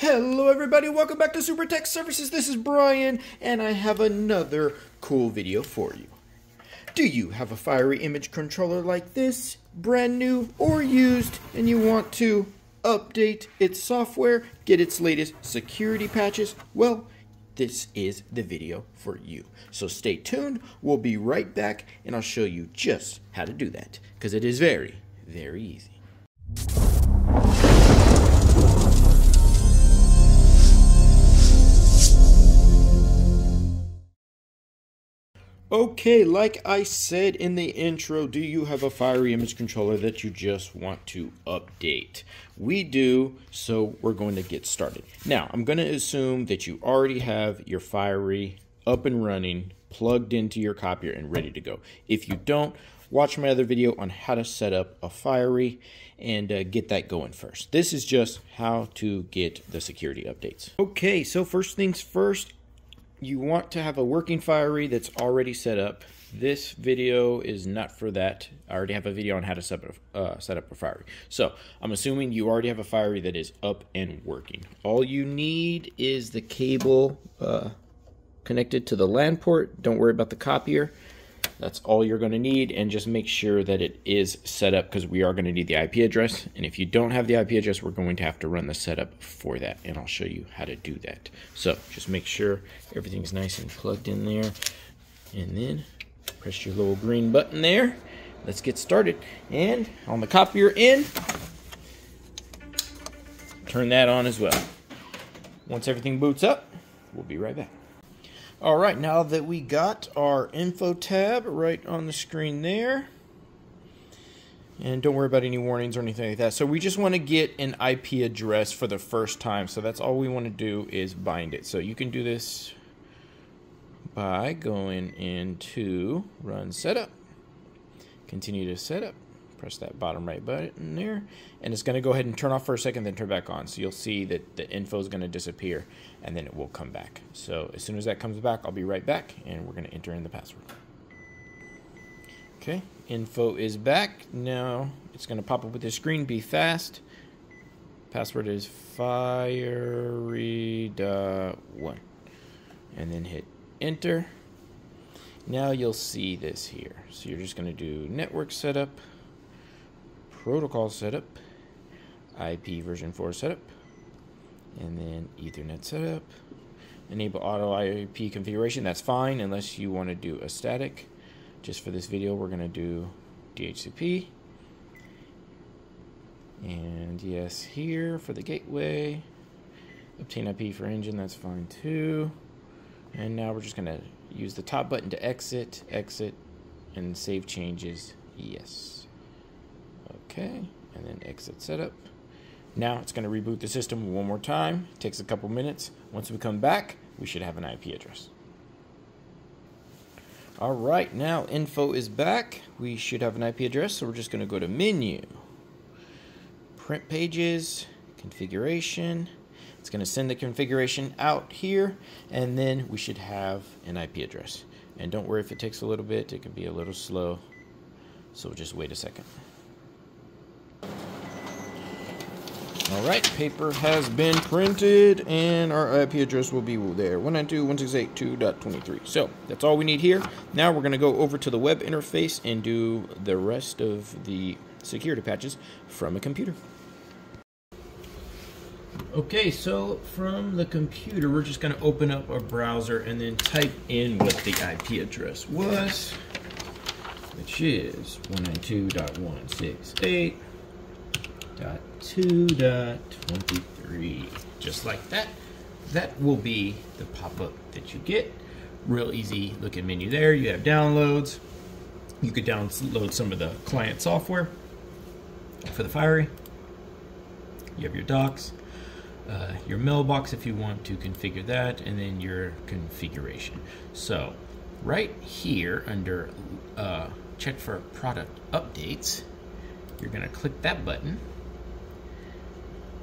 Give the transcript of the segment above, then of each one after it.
Hello, everybody. Welcome back to Supertechs Services. This is Brian, and I have another cool video for you. Do you have a fiery image controller like this, brand new or used, and you want to update its software, get its latest security patches? Well, this is the video for you. So stay tuned. We'll be right back, and I'll show you just how to do that, because it is very, very easy. Okay, like I said in the intro, do you have a Fiery image controller that you just want to update? We do, so we're going to get started. Now, I'm going to assume that you already have your Fiery up and running, plugged into your copier and ready to go. If you don't, watch my other video on how to set up a Fiery and uh, get that going first. This is just how to get the security updates. Okay, so first things first, you want to have a working Fiery that's already set up. This video is not for that. I already have a video on how to set up, uh, set up a Fiery. So I'm assuming you already have a Fiery that is up and working. All you need is the cable uh, connected to the LAN port. Don't worry about the copier. That's all you're going to need and just make sure that it is set up because we are going to need the IP address. And if you don't have the IP address, we're going to have to run the setup for that and I'll show you how to do that. So just make sure everything's nice and plugged in there and then press your little green button there. Let's get started. And on the copier end, turn that on as well. Once everything boots up, we'll be right back. All right, now that we got our info tab right on the screen there, and don't worry about any warnings or anything like that. So we just want to get an IP address for the first time. So that's all we want to do is bind it. So you can do this by going into run setup, continue to setup, press that bottom right button there, and it's going to go ahead and turn off for a second, then turn back on. So you'll see that the info is going to disappear, and then it will come back. So as soon as that comes back, I'll be right back, and we're going to enter in the password. Okay, info is back. Now it's going to pop up with this screen. Be fast. Password is fiery.1. And then hit enter. Now you'll see this here. So you're just going to do network setup protocol setup, IP version 4 setup, and then Ethernet setup. Enable auto IP configuration, that's fine unless you want to do a static. Just for this video, we're going to do DHCP. And yes, here for the gateway. Obtain IP for engine, that's fine too. And now we're just going to use the top button to exit, exit, and save changes, yes. Okay, and then exit setup. Now it's going to reboot the system one more time. It takes a couple minutes. Once we come back, we should have an IP address. All right, now info is back. We should have an IP address, so we're just going to go to menu, print pages, configuration. It's going to send the configuration out here, and then we should have an IP address. And don't worry if it takes a little bit, it can be a little slow. So just wait a second. All right, paper has been printed and our IP address will be there, 192.168.2.23. So that's all we need here. Now we're gonna go over to the web interface and do the rest of the security patches from a computer. Okay, so from the computer, we're just gonna open up a browser and then type in what the IP address was, which is 192.168 dot two dot twenty three. Just like that. That will be the pop-up that you get. Real easy looking menu there. You have downloads. You could download some of the client software for the Fiery. You have your docs, uh, your mailbox if you want to configure that, and then your configuration. So right here under uh, check for product updates, you're going to click that button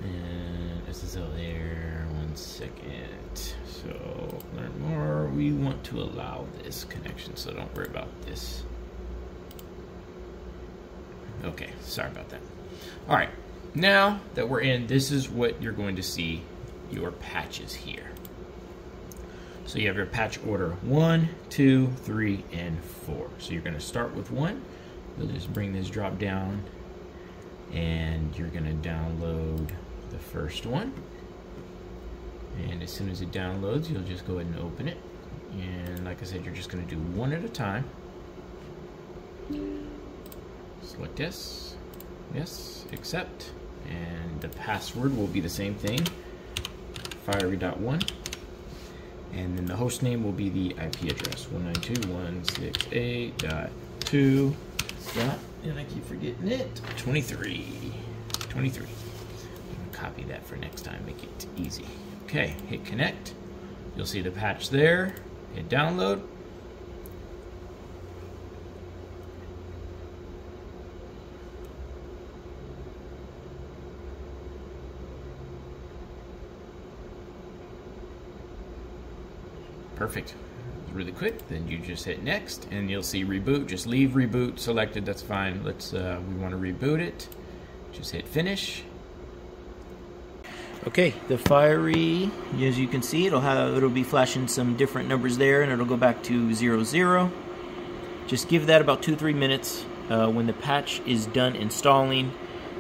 and SSL there, one second. So learn more. We want to allow this connection, so don't worry about this. Okay, sorry about that. All right, now that we're in, this is what you're going to see your patches here. So you have your patch order one, two, three, and four. So you're going to start with one. You'll just bring this drop down and you're going to download the first one. And as soon as it downloads, you'll just go ahead and open it. And like I said, you're just going to do one at a time. Select yes, yes, accept. And the password will be the same thing, fiery.1 and then the host name will be the IP address 192.168.2 dot and I keep forgetting it 23 23 copy that for next time make it easy okay hit connect you'll see the patch there hit download Perfect. Really quick. Then you just hit next, and you'll see reboot. Just leave reboot selected. That's fine. Let's. Uh, we want to reboot it. Just hit finish. Okay, the fiery, as you can see, it'll have it'll be flashing some different numbers there, and it'll go back to zero zero. Just give that about two three minutes. Uh, when the patch is done installing,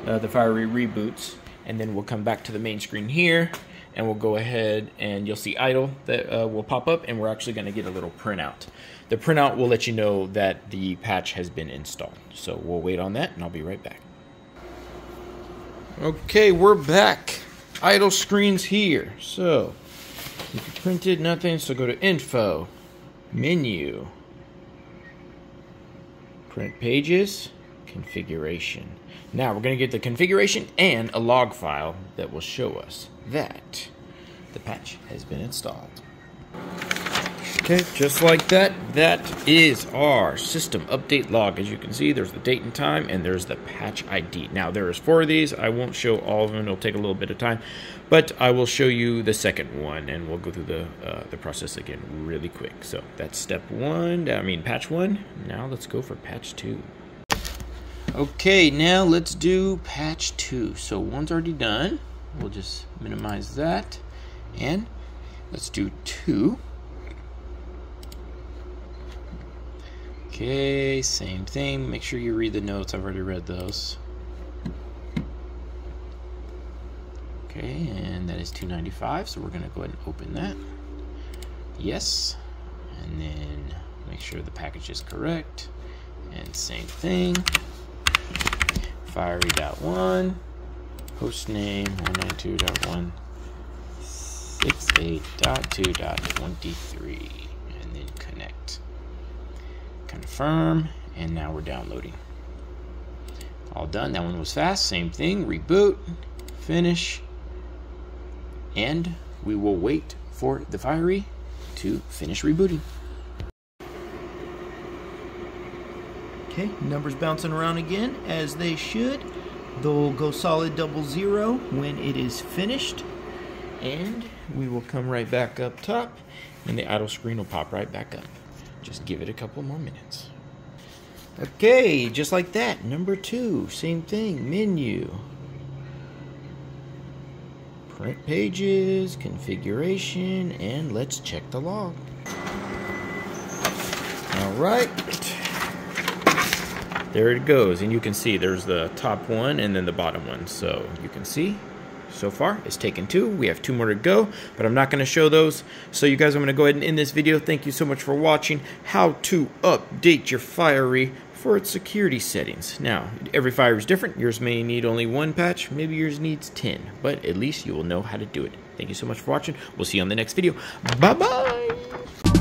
uh, the fiery reboots, and then we'll come back to the main screen here and we'll go ahead and you'll see idle that uh, will pop up and we're actually going to get a little printout. The printout will let you know that the patch has been installed. So we'll wait on that and I'll be right back. Okay, we're back. Idle screens here. So you printed nothing, so go to info, menu, print pages, configuration. Now we're going to get the configuration and a log file that will show us that the patch has been installed. Okay, just like that, that is our system update log. As you can see, there's the date and time, and there's the patch ID. Now, there is four of these. I won't show all of them. It'll take a little bit of time, but I will show you the second one, and we'll go through the uh, the process again really quick. So that's step one. I mean, patch one. Now let's go for patch two. Okay, now let's do patch two. So one's already done. We'll just minimize that. And let's do two. Okay, same thing. Make sure you read the notes. I've already read those. Okay, and that is 295, so we're going to go ahead and open that. Yes. And then make sure the package is correct. And same thing. Fiery.1 host name 192.168.2.23 and then connect confirm and now we're downloading. All done. That one was fast. Same thing. Reboot. Finish. And we will wait for the fiery to finish rebooting. Okay numbers bouncing around again as they should. They'll go solid double zero when it is finished. And we will come right back up top and the idle screen will pop right back up. Just give it a couple more minutes. Okay, just like that. Number two, same thing, menu. Print pages, configuration, and let's check the log. All right there it goes and you can see there's the top one and then the bottom one so you can see so far it's taken two. We have two more to go but i'm not going to show those. So you guys i'm going to go ahead and end this video. Thank you so much for watching. How to update your fiery for its security settings. Now every fire is different. Yours may need only one patch. Maybe yours needs 10 but at least you will know how to do it. Thank you so much for watching. We'll see you on the next video. Bye bye